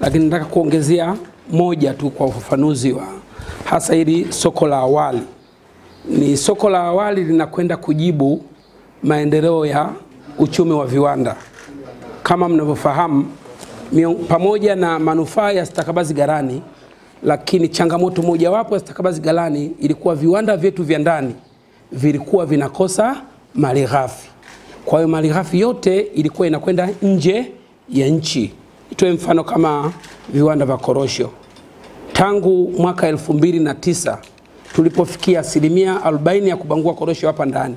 lakini nataka kuongezea moja tu kwa ufafanuzi wa hasa hili soko la awali. Ni soko la awali linakwenda kujibu maendeleo ya uchumi wa viwanda. Kama mnavyofahamu, pamoja na manufaa ya stakabadhi ghalani, lakini changamoto mojawapo ya stakabadhi ghalani ilikuwa viwanda vyetu vya ndani vilikuwa vinakosa malighafi. Kwa hiyo malighafi yote ilikuwa inakwenda nje ya nchi. Itoe mfano kama viwanda vya korosho tangu mwaka elfu mbili na tisa tulipofikia asilimia 40 ya kubangua korosho hapa ndani.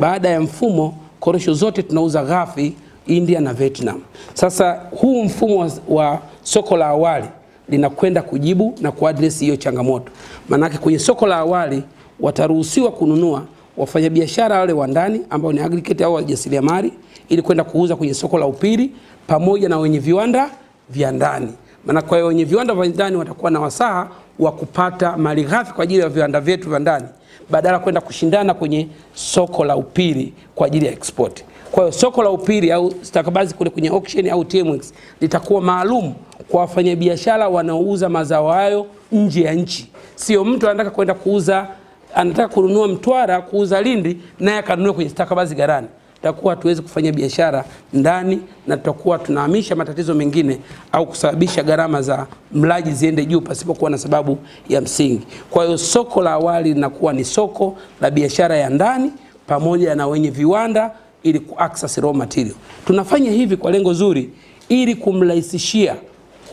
Baada ya mfumo, korosho zote tunauza ghafi India na Vietnam. Sasa huu mfumo wa soko la awali linakwenda kujibu na kuadresi hiyo changamoto. Maanake kwenye soko la awali wataruhusiwa kununua wafanyabiashara wale wa ndani ambao ni aggregate au wajasiriamali ili kwenda kuuza kwenye soko la upili pamoja na wenye viwanda vya ndani. Maana kwa hiyo wenye viwanda vya ndani watakuwa na wasaha wa kupata mali ghafi kwa ajili ya viwanda vyetu vya ndani badala kwenda kushindana kwenye soko la upili kwa ajili ya export. Kwa hiyo soko la upili au stakabadhi kule kwenye auction au TMX litakuwa maalum kwa wafanyabiashara wanaouza mazao hayo nje ya nchi. Sio mtu anataka kwenda kuuza anataka kununua Mtwara kuuza Lindi naye akanunua kwenye stakabazi ghalani tutakuwa hatuwezi kufanya biashara ndani na tutakuwa tunahamisha matatizo mengine au kusababisha gharama za mlaji ziende juu pasipokuwa na sababu ya msingi. Kwa hiyo soko la awali linakuwa ni soko la biashara ya ndani pamoja na wenye viwanda ili ku access raw material. Tunafanya hivi kwa lengo zuri ili kumrahisishia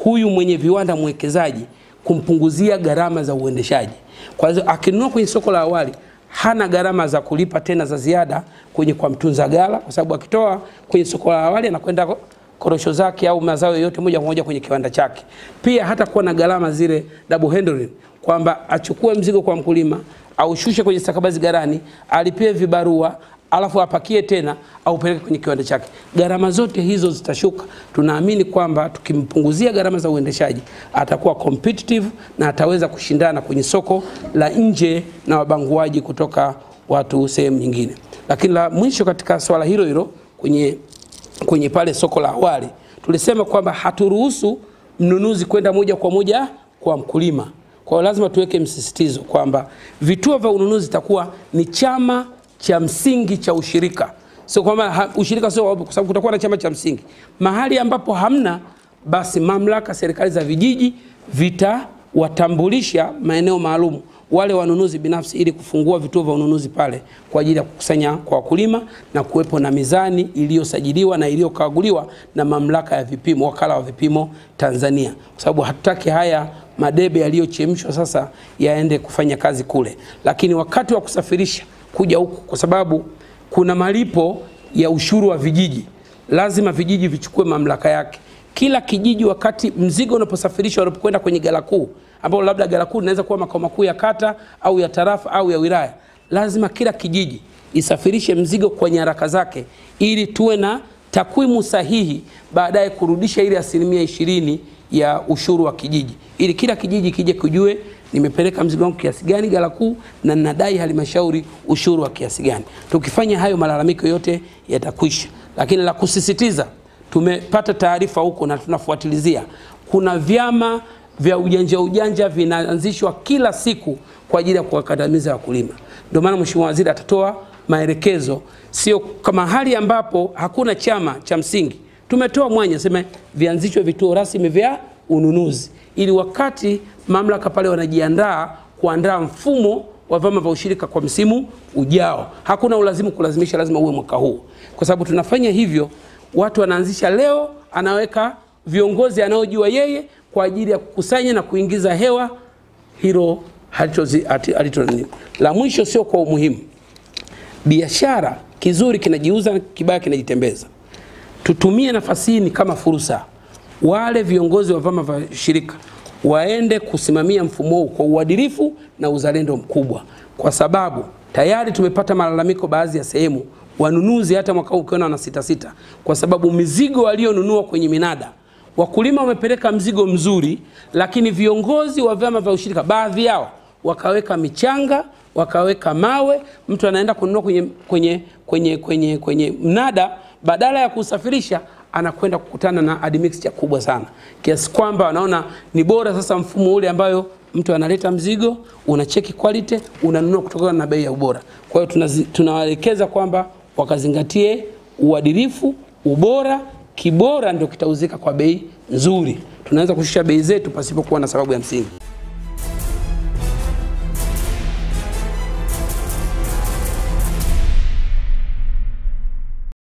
huyu mwenye viwanda mwekezaji kumpunguzia gharama za uendeshaji. Kwa hiyo akinunua kwenye soko la awali hana gharama za kulipa tena za ziada kwenye kwa mtunza gala kwa sababu akitoa kwenye soko la awali anakwenda korosho zake au mazao yoyote moja kwa moja kwenye kiwanda chake. Pia hata kuwa na gharama zile double handling, kwamba achukue mzigo kwa mkulima, aushushe kwenye stakabadhi ghalani, alipie vibarua alafu apakie tena aupeleke kwenye kiwanda chake. Gharama zote hizo zitashuka. Tunaamini kwamba tukimpunguzia gharama za uendeshaji atakuwa competitive na ataweza kushindana kwenye soko la nje na wabanguaji kutoka watu sehemu nyingine. Lakini la mwisho katika swala hilo hilo kwenye, kwenye pale soko la awali tulisema kwamba haturuhusu mnunuzi kwenda moja kwa moja kwa mkulima. Kwa lazima tuweke msisitizo kwamba vituo vya ununuzi itakuwa ni chama cha msingi cha ushirika. Sio kwamba ushirika sio kwa sababu kutakuwa na chama cha msingi. Mahali ambapo hamna, basi mamlaka, serikali za vijiji vitawatambulisha maeneo maalum wale wanunuzi binafsi ili kufungua vituo vya ununuzi pale kwa ajili ya kukusanya kwa wakulima na kuwepo na mizani iliyosajiliwa na iliyokaguliwa na mamlaka ya vipimo, wakala wa vipimo Tanzania, kwa sababu hatutaki haya madebe yaliyochemshwa sasa yaende kufanya kazi kule, lakini wakati wa kusafirisha kuja huku, kwa sababu kuna malipo ya ushuru wa vijiji, lazima vijiji vichukue mamlaka yake. Kila kijiji, wakati mzigo unaposafirishwa, unapokwenda kwenye ghala kuu, ambao labda ghala kuu linaweza kuwa makao makuu ya kata au ya tarafa au ya wilaya, lazima kila kijiji isafirishe mzigo kwa nyaraka zake, ili tuwe na takwimu sahihi, baadaye kurudisha ile asilimia ishirini ya ushuru wa kijiji, ili kila kijiji kije kujue nimepeleka mzigo wangu kiasi gani ghala kuu na ninadai halmashauri ushuru wa kiasi gani. Tukifanya hayo, malalamiko yote yatakwisha. Lakini la kusisitiza, tumepata taarifa huko na tunafuatilizia, kuna vyama vya ujanja ujanja vinaanzishwa kila siku kwa ajili ya kuwakandamiza wakulima. Ndio maana Mheshimiwa Waziri atatoa maelekezo, sio kama hali ambapo hakuna chama cha msingi. Tumetoa mwanya, sema vianzishwe vituo rasmi vya ununuzi ili wakati mamlaka pale wanajiandaa kuandaa mfumo wa vyama vya ushirika kwa msimu ujao, hakuna ulazimu kulazimisha lazima uwe mwaka huu, kwa sababu tunafanya hivyo. Watu wanaanzisha leo, anaweka viongozi anaojua yeye kwa ajili ya kukusanya na kuingiza hewa, hilo halito. La mwisho sio kwa umuhimu, biashara kizuri kinajiuza, kibaya kinajitembeza. Tutumie nafasi hii ni kama fursa, wale viongozi wa vyama vya shirika waende kusimamia mfumo huu kwa uadilifu na uzalendo mkubwa, kwa sababu tayari tumepata malalamiko baadhi ya sehemu, wanunuzi hata mwaka huu ukiona sita sita, kwa sababu mizigo walionunua kwenye minada wakulima wamepeleka mzigo mzuri, lakini viongozi wa vyama vya ushirika baadhi yao wakaweka michanga, wakaweka mawe. Mtu anaenda kununua kwenye, kwenye, kwenye, kwenye, kwenye mnada, badala ya kusafirisha anakwenda kukutana na admixture kubwa sana. Kiasi kwamba wanaona ni bora sasa mfumo ule ambayo mtu analeta mzigo unacheki quality unanunua kutokana na bei ya ubora. Kwa hiyo tunawaelekeza kwamba wakazingatie uadilifu ubora kibora ndio kitauzika kwa bei nzuri. Tunaweza kushusha bei zetu pasipokuwa na sababu ya msingi